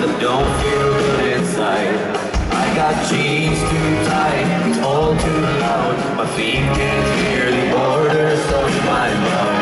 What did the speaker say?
but don't feel good inside. I got jeans too tight, it's all too loud. My feet can't hear the order, so it's my mind.